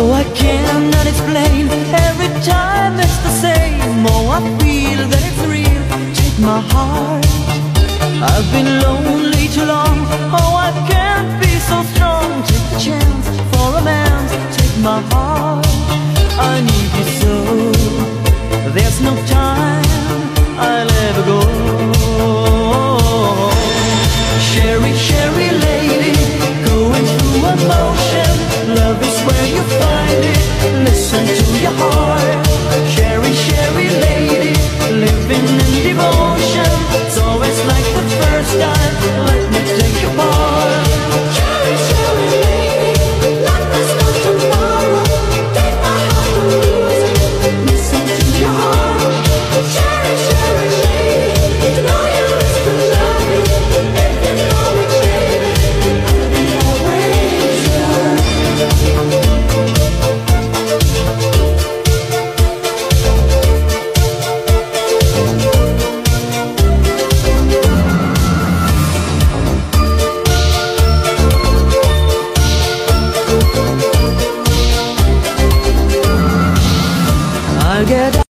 Oh, I cannot explain. Every time it's the same. Oh, I feel that it's real. Take my heart. I've been lonely too long. Oh, I can't be so strong. Take the chance for a man. Take my heart. I need you so. forget